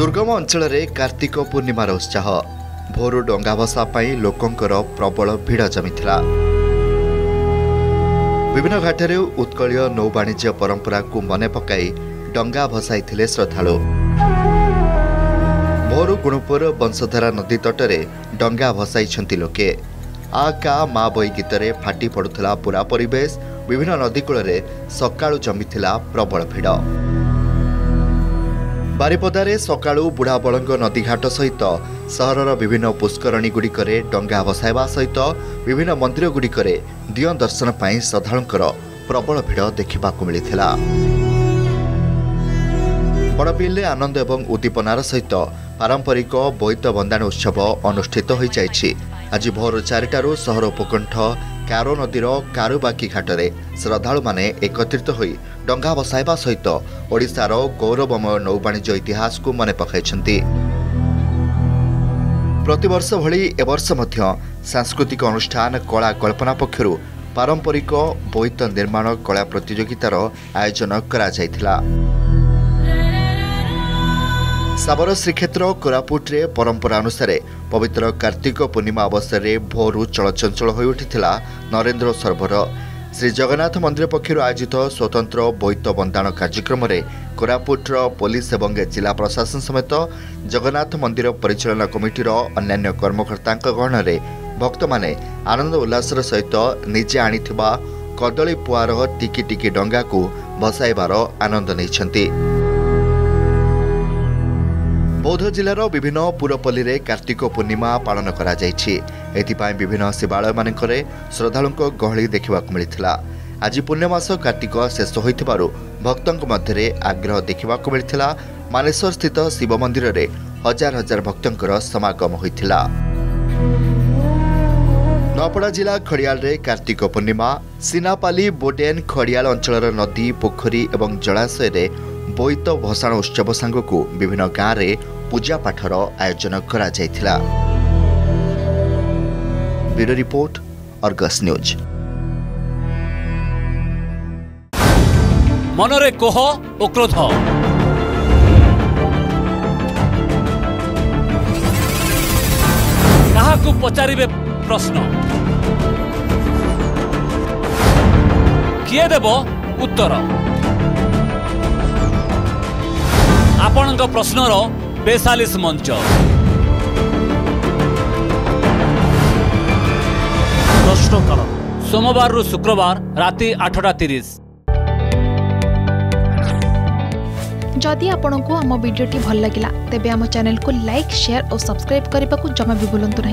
ଦୁର୍ଗମ ଅଞ୍ଚଳରେ କାର୍ତ୍ତିକ ପୂର୍ଣ୍ଣିମାର ଉତ୍ସାହ ଭୋରୁ ଡଙ୍ଗା ଭସା ପାଇଁ ଲୋକଙ୍କର ପ୍ରବଳ ଭିଡ଼ ଜମିଥିଲା। ବିଭିନ୍ନ ଘାଟରେ ଉତ୍କଳୀୟ ନୌବାଣିଜ୍ୟ ପରମ୍ପରାକୁ ମନେ ପକାଇ ଡଙ୍ଗା ଭସାଇଥିଲେ ଶ୍ରଦ୍ଧାଳୁ। ଭୋରୁ ଗୁଣୁପୁର ବଂଶଧାରା ନଦୀ ତଟରେ ଡଙ୍ଗା ଭସାଇଛନ୍ତି ଲୋକେ। ଆ କା ମା ବଇ ଗୀତରେ ଫାଟି ପଡ଼ୁଥିଲା ପୁରା ପରିବେଶ। ବିଭିନ୍ନ ନଦୀ କୂଳରେ ସକାଳୁ ଜମିଥିଲା ପ୍ରବଳ ଭିଡ଼। ବାରିପଦାରେ ସକାଳୁ ବୁଢ଼ାବଳଙ୍ଗ ନଦୀଘାଟ ସହିତ ସହରର ବିଭିନ୍ନ ପୁଷ୍କରଣୀଗୁଡ଼ିକରେ ଡଙ୍ଗା ଭସାଇବା ସହିତ ବିଭିନ୍ନ ମନ୍ଦିରଗୁଡ଼ିକରେ ଦିଅଁ ଦର୍ଶନ ପାଇଁ ଶ୍ରଦ୍ଧାଳୁଙ୍କର ପ୍ରବଳ ଭିଡ଼ ଦେଖିବାକୁ ମିଳିଥିଲା। ବଡ଼ବିଲରେ ଆନନ୍ଦ ଏବଂ ଉଦ୍ଦୀପନାର ସହିତ ପାରମ୍ପରିକ ବୋଇତ ବନ୍ଦାଣ ଉତ୍ସବ ଅନୁଷ୍ଠିତ ହୋଇଯାଇଛି। ଆଜି ଭୋର ଚାରିଟାରୁ ସହର ଉପକଣ୍ଠ କାରୋ ନଦୀର କାରୁବାକି ଘାଟରେ ଶ୍ରଦ୍ଧାଳୁମାନେ ଏକତ୍ରିତ ହୋଇ ଡଙ୍ଗା ଭସାଇବା ସହିତ ଓଡ଼ିଶାର ଗୌରବମୟ ନୌବାଣିଜ୍ୟ ଇତିହାସକୁ ମନେ ପକାଇଛନ୍ତି। ପ୍ରତିବର୍ଷ ଭଳି ଏବର୍ଷ ମଧ୍ୟ ସାଂସ୍କୃତିକ ଅନୁଷ୍ଠାନ କଳା କଳ୍ପନା ପକ୍ଷରୁ ପାରମ୍ପରିକ ବୋଇତ ନିର୍ମାଣ କଳା ପ୍ରତିଯୋଗିତାର ଆୟୋଜନ କରାଯାଇଥିଲା। ସାବର ଶ୍ରୀକ୍ଷେତ୍ର କୋରାପୁଟରେ ପରମ୍ପରା ଅନୁସାରେ ପବିତ୍ର କାର୍ତ୍ତିକ ପୂର୍ଣ୍ଣିମା ଅବସରରେ ଭୋରୁ ଚଳଚଞ୍ଚଳ ହୋଇଉଠିଥିଲା ନରେନ୍ଦ୍ର ସରୋବର। ଶ୍ରୀଜଗନ୍ନାଥ ମନ୍ଦିର ପକ୍ଷରୁ ଆୟୋଜିତ ସ୍ୱତନ୍ତ୍ର ବୋଇତ ବନ୍ଦାଣ କାର୍ଯ୍ୟକ୍ରମରେ କୋରାପୁଟର ପୋଲିସ ଏବଂ ଜିଲ୍ଲା ପ୍ରଶାସନ ସମେତ ଜଗନ୍ନାଥ ମନ୍ଦିର ପରିଚାଳନା କମିଟିର ଅନ୍ୟାନ୍ୟ କର୍ମକର୍ତ୍ତାଙ୍କ ଗହଣରେ ଭକ୍ତମାନେ ଆନନ୍ଦ ଉଲ୍ଲାସର ସହିତ ନିଜେ ଆଣିଥିବା କଦଳୀ ପୁଆର ଟିକି ଟିକି ଡଙ୍ଗାକୁ ଭସାଇବାର ଆନନ୍ଦ ନେଇଛନ୍ତି। ବୌଦ୍ଧ ଜିଲ୍ଲାର ବିଭିନ୍ନ ପୁରପଲ୍ଲୀରେ କାର୍ତ୍ତିକ ପୂର୍ଣ୍ଣିମା ପାଳନ କରାଯାଇଛି ଏଥିପାଇଁ ବିଭିନ୍ନ ଶିବାଳୟମାନଙ୍କରେ ଶ୍ରଦ୍ଧାଳୁଙ୍କ ଗହଳି ଦେଖିବାକୁ ମିଳିଥିଲା। ଆଜି ପୂର୍ଣ୍ଣମାସ କାର୍ତ୍ତିକ ଶେଷ ହୋଇଥିବାରୁ ଭକ୍ତଙ୍କ ମଧ୍ୟରେ ଆଗ୍ରହ ଦେଖିବାକୁ ମିଳିଥିଲା। ମାନେଶ୍ୱର ସ୍ଥିତ ଶିବ ମନ୍ଦିରରେ ହଜାର ହଜାର ଭକ୍ତଙ୍କର ସମାଗମ ହୋଇଥିଲା। ନୂଆପଡ଼ା ଜିଲ୍ଲା ଖଡ଼ିଆଳରେ କାର୍ତ୍ତିକ ପୂର୍ଣ୍ଣିମା। ସିନାପାଲି ବୋଟେନ୍ ଖଡ଼ିଆଳ ଅଞ୍ଚଳର ନଦୀ ପୋଖରୀ ଏବଂ ଜଳାଶୟରେ ବୋଇତ ଭସାଣ ଉତ୍ସବ ସାଙ୍ଗକୁ ବିଭିନ୍ନ ଗାଁରେ ପୂଜାପାଠର ଆୟୋଜନ କରାଯାଇଥିଲା। Report Argus news. ମନରେ କୋହ ଓ କ୍ରୋଧ। କାହାକୁ ପଚାରିବେ ପ୍ରଶ୍ନ। କିଏ ଦେବ ଉତ୍ତର? ଆପଣଙ୍କ ପ୍ରଶ୍ନର বেসালিস মঞ্চ প্রশ্নকাল সোমবার শুক্রবার রাতে আটটা তিরিশ যদি আপনার আম ভিডিওটি ভাল লাগিলা তেবে আম চ্যানেল কু লাইক শেয়ার ও সবসক্রাইব করা জমা বি ভুলতু না